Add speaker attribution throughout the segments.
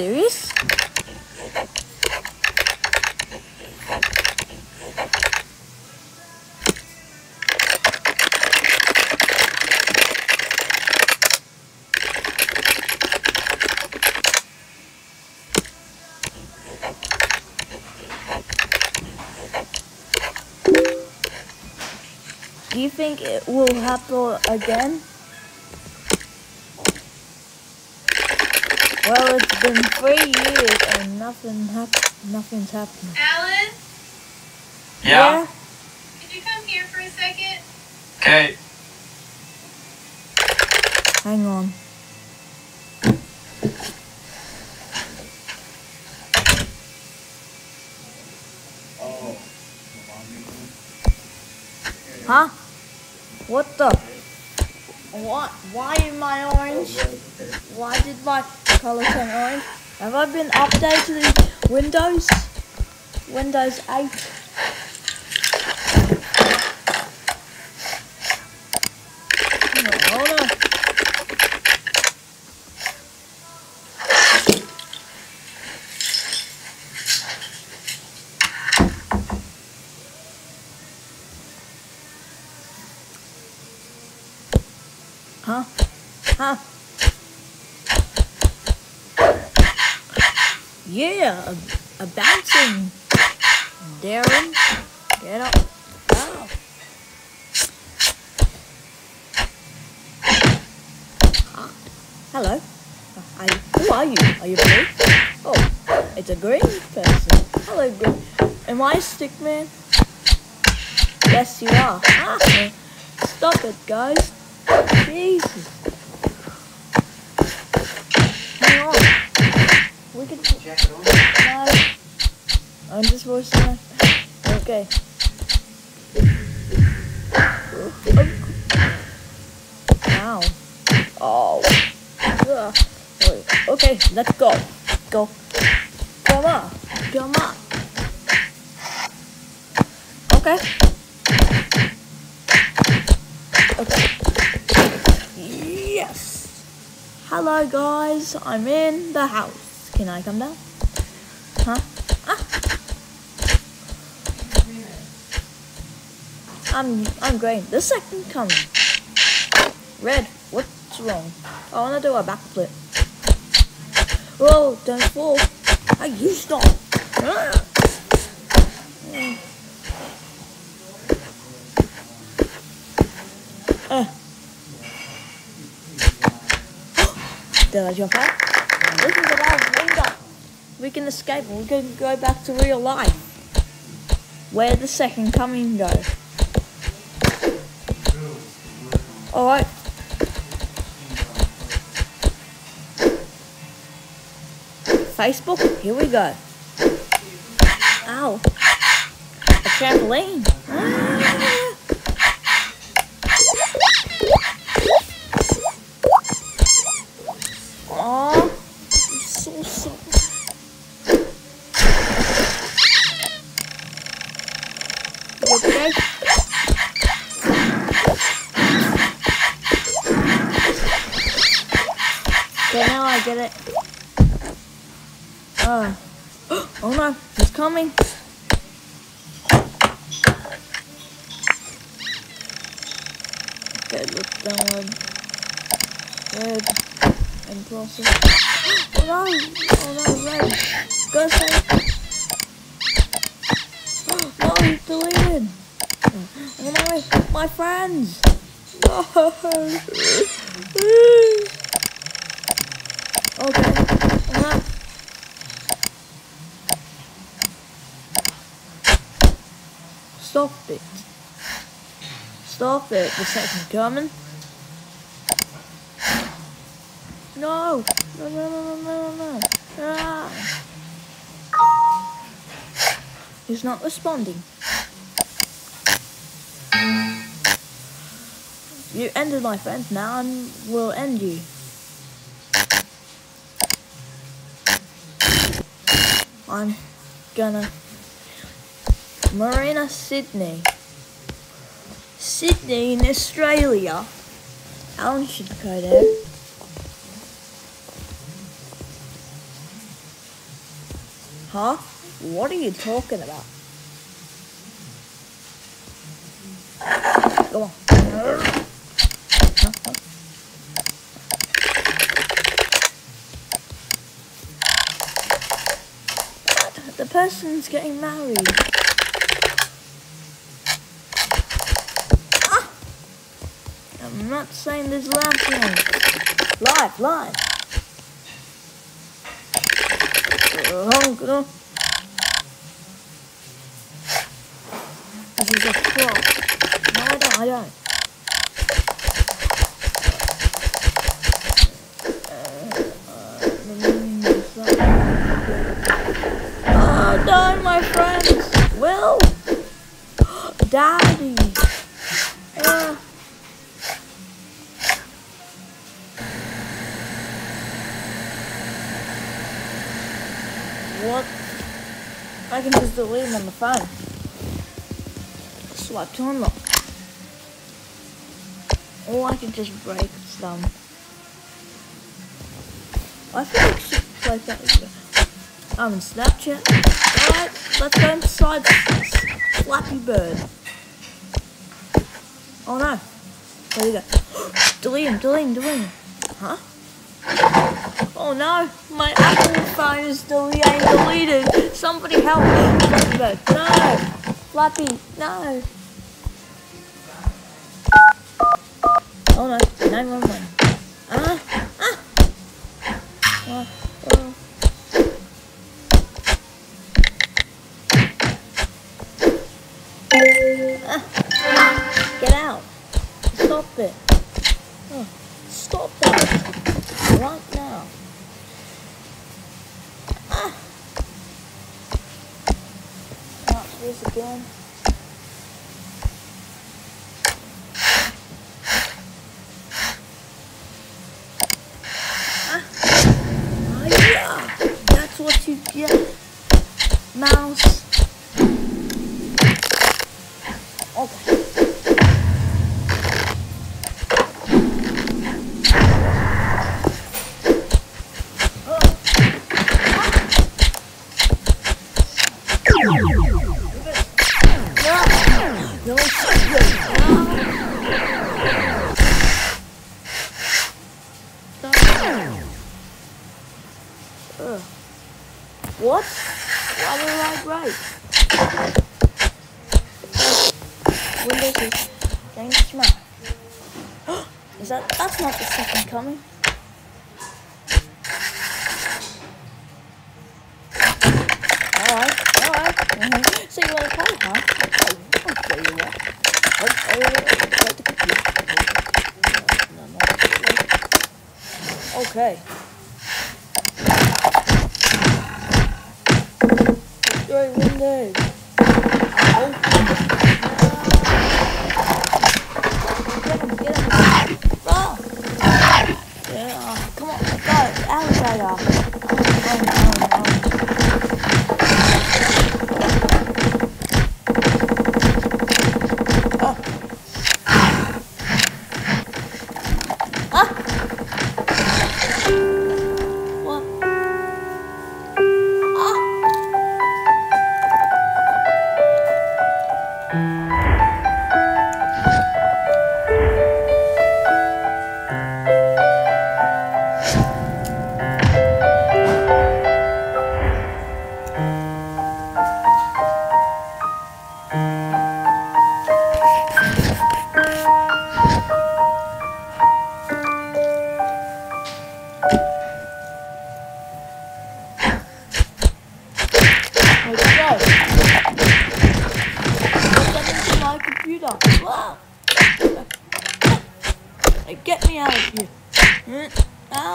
Speaker 1: Serious? Do you think it will happen again? Well, it's been three years and nothing hap- nothing's happened.
Speaker 2: Alan,
Speaker 3: Yeah.
Speaker 2: could you come here for a second?
Speaker 3: Okay.
Speaker 1: Hang on. Huh? What the? What? Why am I orange? Why did my color turn orange? Have I been updated to Windows? Windows 8? No, hold on. Huh? Huh? Yeah, a, a bouncing. Darren, get up. Oh. Huh? Hello. Are you, who are you? Are you blue? Oh, it's a green person. Hello, green. Am I a stick man? Yes, you are. Ah, stop it, guys. Jesus. We can. No. I'm just my. Okay. Ow. Oh. Okay, let's go. Go. Come on. Come on. Okay. Okay. Yes. Hello guys, I'm in the house. Can I come down? Huh? Ah. I'm I'm green. The second coming. Red, what's wrong? I wanna do a backflip. Whoa, don't fall. You stop. Ah. Uh. Did I jump out? Listen to that window. We can escape and we can go back to real life. Where the second coming go? Alright. Facebook, here we go. Ow. A trampoline. Ah. Uh, oh no, he's coming. Okay, look downward. Red and crosses. Oh no! Oh no, red! Go save! No, he's deleted! Oh no, my friends! No! Okay. Uh-huh. Stop it. Stop it. The second coming. No! No, no, no, no, no, no. Ah. He's not responding. You ended my friend, now I will end you. I'm gonna Marina Sydney. Sydney in Australia. Alan should go there. Huh? What are you talking about? On. The person's getting married. Ah! I'm not saying this last name. Live, live. Uh. This is a. No, I don't. I don't. Oh, no, Delete on the phone. Swipe to unlock. Or I can just break some. I think I should play that. I'm in Snapchat. Alright, let's go inside Flappy Bird. Oh no. There we go. delete him, delete him, delete him. Huh? Oh no, my Apple phone is deleted, deleted. Somebody help me. No. Flappy, no. Oh no, 911. Ah, ah. Oh. Ah, get out. Stop it. Oh, stop that. Right now. Ah. Not this again. Ah. Oh, yeah. That's what you get. Mouse. Okay. Ugh. What? Why did I write? Windows is getting smashed. is that? That's not the second coming. Alright, alright. So you want to play, huh? Okay. Destroy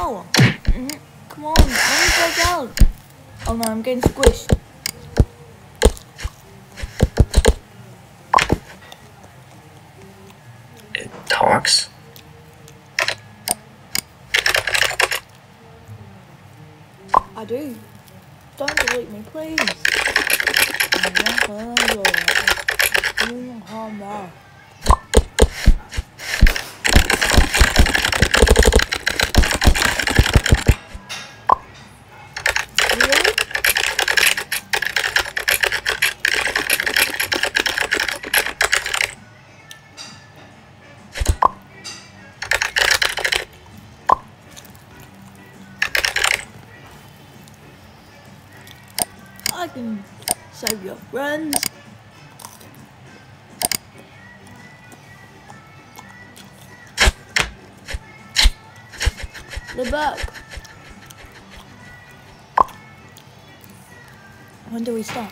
Speaker 1: Come on, let me break out. Oh no, I'm getting squished.
Speaker 3: It talks?
Speaker 1: I do. Don't delete me, please. And save your friends. The book. When do we start?